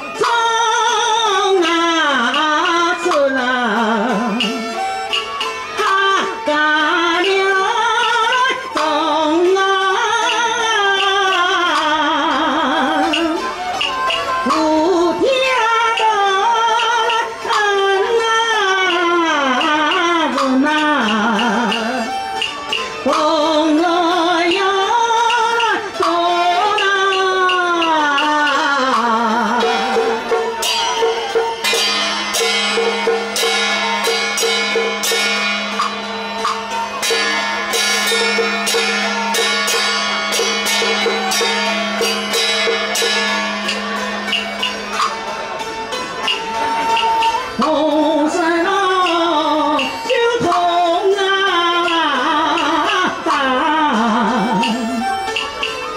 Yeah.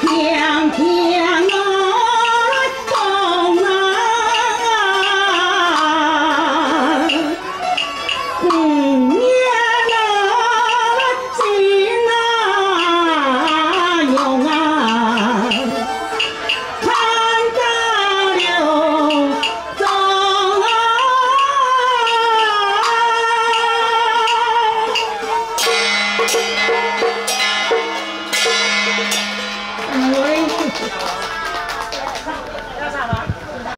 Yeah.